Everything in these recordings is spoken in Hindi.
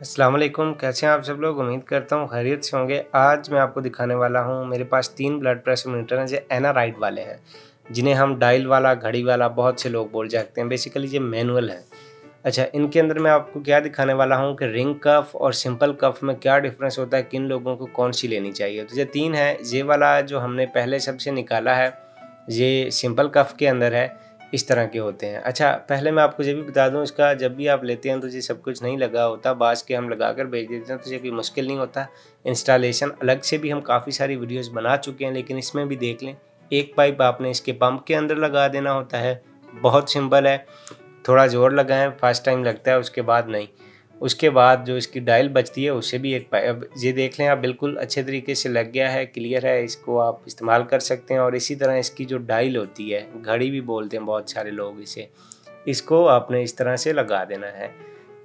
अस्सलाम वालेकुम, कैसे हैं आप सब लोग? उम्मीद करता हूँ खैरियत से होंगे। आज मैं आपको दिखाने वाला हूँ, मेरे पास तीन ब्लड प्रेशर मीटर हैं, जो एना राइट वाले हैं, जिन्हें हम डायल वाला, घड़ी वाला, बहुत से लोग बोल जाते हैं। बेसिकली ये मैनुअल है। अच्छा इनके अंदर मैं आपको क्या दिखाने वाला हूँ कि रिंग कफ और सिंपल कफ में क्या डिफरेंस होता है, किन लोगों को कौन सी लेनी चाहिए। तो ये तीन है, ये वाला जो हमने पहले सबसे निकाला है, ये सिंपल कफ के अंदर है। इस तरह के होते हैं। अच्छा पहले मैं आपको ये भी बता दूँ, इसका जब भी आप लेते हैं तो ये सब कुछ नहीं लगा होता। बाज के हम लगा कर भेज देते हैं तो ये कोई मुश्किल नहीं होता। इंस्टॉलेशन अलग से भी हम काफ़ी सारी वीडियोस बना चुके हैं, लेकिन इसमें भी देख लें, एक पाइप आपने इसके पंप के अंदर लगा देना होता है। बहुत सिंपल है, थोड़ा ज़ोर लगाएँ फ़र्स्ट टाइम लगता है, उसके बाद नहीं। उसके बाद जो इसकी डायल बचती है उससे भी एक अब ये देख लें, आप बिल्कुल अच्छे तरीके से लग गया है क्लियर है, इसको आप इस्तेमाल कर सकते हैं और इसी तरह इसकी जो डायल होती है, घड़ी भी बोलते हैं बहुत सारे लोग इसे, इसको आपने इस तरह से लगा देना है।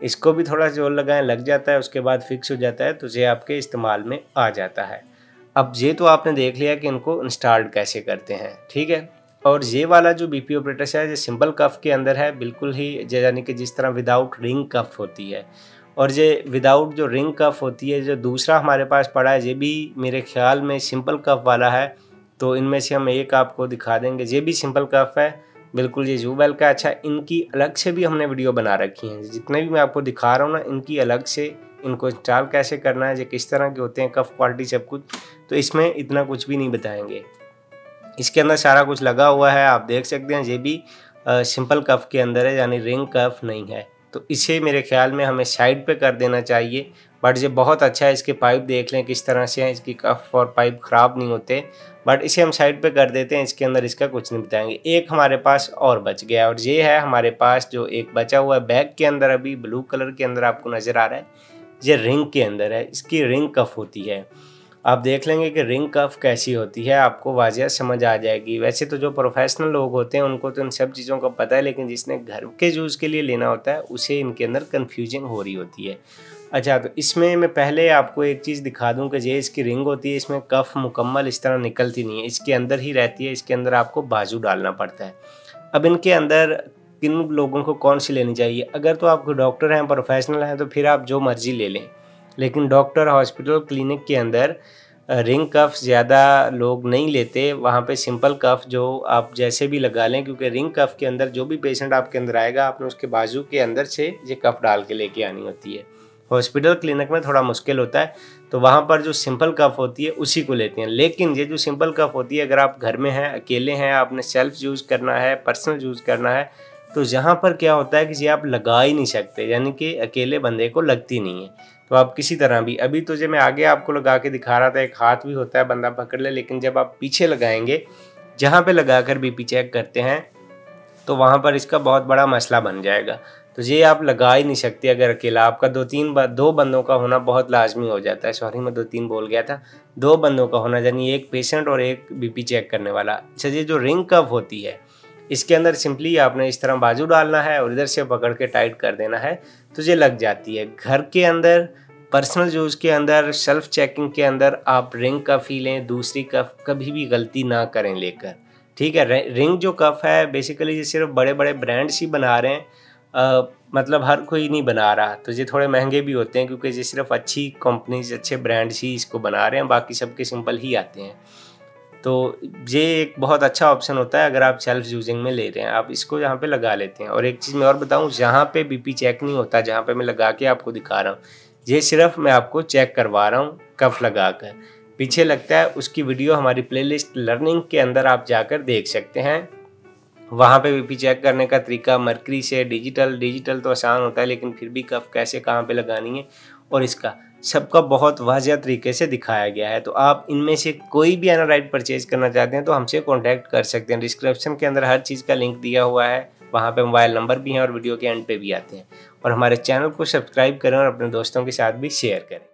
इसको भी थोड़ा ज़ोर लगाएँ, लग जाता है, उसके बाद फिक्स हो जाता है तो ये आपके इस्तेमाल में आ जाता है। अब ये तो आपने देख लिया कि इनको इंस्टॉल्ड कैसे करते हैं, ठीक है? और ये वाला जो बी पी ऑपरेटर है, ये सिंपल कफ के अंदर है, बिल्कुल ही यानी कि जिस तरह विदाउट रिंग कफ होती है। और ये विदाउट जो रिंग कफ होती है, जो दूसरा हमारे पास पड़ा है, ये भी मेरे ख्याल में सिंपल कफ वाला है। तो इनमें से हम एक आपको दिखा देंगे। ये भी सिंपल कफ है, बिल्कुल ये जूबेल का अच्छा इनकी अलग से भी हमने वीडियो बना रखी हैं। जितने भी मैं आपको दिखा रहा हूँ ना, इनकी अलग से इनको इंस्टॉल कैसे करना है, ये किस तरह के होते हैं कफ क्वालिटी सब कुछ तो इसमें इतना कुछ भी नहीं बताएँगे। इसके अंदर सारा कुछ लगा हुआ है, आप देख सकते हैं, ये भी सिंपल कफ के अंदर है, यानी रिंग कफ नहीं है। तो इसे मेरे ख्याल में हमें साइड पे कर देना चाहिए, बट ये बहुत अच्छा है, इसके पाइप देख लें किस तरह से हैं, इसकी कफ और पाइप ख़राब नहीं होते, बट इसे हम साइड पे कर देते हैं, इसके अंदर इसका कुछ नहीं बताएँगे। एक हमारे पास और बच गया, और ये है हमारे पास जो एक बचा हुआ है, बैग के अंदर अभी, ब्लू कलर के अंदर आपको नज़र आ रहा है, ये रिंग के अंदर है, इसकी रिंग कफ होती है। आप देख लेंगे कि रिंग कफ कैसी होती है, आपको वाजिया समझ आ जाएगी। वैसे तो जो प्रोफेशनल लोग होते हैं, उनको तो इन सब चीज़ों का पता है, लेकिन जिसने घर के यूज़ के लिए लेना होता है, उसे इनके अंदर कन्फ्यूज़न हो रही होती है। अच्छा तो इसमें मैं पहले आपको एक चीज़ दिखा दूँ कि ये इसकी रिंग होती है, इसमें कफ मुकम्मल इस तरह निकलती नहीं है। इसके अंदर ही रहती है, इसके अंदर आपको बाजू डालना पड़ता है। अब इनके अंदर किन लोगों को कौन सी लेनी चाहिए? अगर तो आप डॉक्टर हैं प्रोफेशनल हैं तो फिर आप जो मर्ज़ी ले लें। लेकिन डॉक्टर हॉस्पिटल क्लिनिक के अंदर रिंग कफ ज़्यादा लोग नहीं लेते। वहाँ पे सिंपल कफ जो आप जैसे भी लगा लें, क्योंकि रिंग कफ के अंदर जो भी पेशेंट आपके अंदर आएगा, आपने उसके बाजू के अंदर से ये कफ डाल के लेके आनी होती है। हॉस्पिटल क्लिनिक में थोड़ा मुश्किल होता है तो वहाँ पर जो सिंपल कफ होती है, उसी को लेते हैं। लेकिन ये जो सिंपल कफ होती है, अगर आप घर में हैं, अकेले हैं, आपने सेल्फ यूज़ करना है, पर्सनल यूज़ करना है तो यहाँ पर क्या होता है कि ये आप लगा ही नहीं सकते, यानी कि अकेले बंदे को लगती नहीं है। तो आप किसी तरह भी, अभी तो जब मैं आगे आपको लगा के दिखा रहा था, एक हाथ भी होता है, बंदा पकड़ ले, लेकिन जब आप पीछे लगाएँगे, जहाँ पे लगा कर बीपी चेक करते हैं तो वहाँ पर इसका बहुत बड़ा मसला बन जाएगा। तो ये आप लगा ही नहीं सकते, अगर अकेला आपका दो तीन दो बंदों का होना बहुत लाजमी हो जाता है। सॉरी मैं दो तीन बोल गया था। दो बंदों का होना, यानी एक पेशेंट और एक बीपी चेक करने वाला। अच्छा ये जो रिंग कव होती है इसके अंदर सिंपली आपने इस तरह बाजू डालना है और इधर से पकड़ के टाइट कर देना है तो ये लग जाती है। घर के अंदर पर्सनल यूज़ के अंदर सेल्फ चेकिंग के अंदर आप रिंग कफ ही लें दूसरी कफ कभी भी गलती ना करें लेकर। ठीक है रिंग जो कफ है बेसिकली ये सिर्फ़ बड़े बड़े ब्रांड्स ही बना रहे हैं। आ, मतलब हर कोई नहीं बना रहा तो ये थोड़े महँगे भी होते हैं क्योंकि ये सिर्फ़ अच्छी कंपनीज़ अच्छे ब्रांड्स ही इसको बना रहे हैं बाकी सबके सिंपल ही आते हैं। तो ये एक बहुत अच्छा ऑप्शन होता है अगर आप सेल्फ यूजिंग में ले रहे हैं। आप इसको यहाँ पे लगा लेते हैं। और एक चीज़ मैं और बताऊँ, जहाँ पे बीपी चेक नहीं होता, जहाँ पे मैं लगा के आपको दिखा रहा हूँ, ये सिर्फ़ मैं आपको चेक करवा रहा हूँ कफ लगा कर पीछे लगता है उसकी वीडियो हमारी प्लेलिस्ट लर्निंग के अंदर आप जाकर देख सकते हैं। वहाँ पे बीपी चेक करने का तरीका मरकरी से डिजिटल डिजिटल तो आसान होता है, लेकिन फिर भी कफ कैसे, कहाँ पे लगानी है और इसका। सबका बहुत वाजिया तरीके से दिखाया गया है। तो आप इनमें से कोई भी एनाराइड परचेज करना चाहते हैं तो हमसे कॉन्टैक्ट कर सकते हैं। डिस्क्रिप्शन के अंदर हर चीज़ का लिंक दिया हुआ है। वहाँ पे मोबाइल नंबर भी हैं और वीडियो के एंड पे भी आते हैं। और हमारे चैनल को सब्सक्राइब करें और अपने दोस्तों के साथ भी शेयर करें।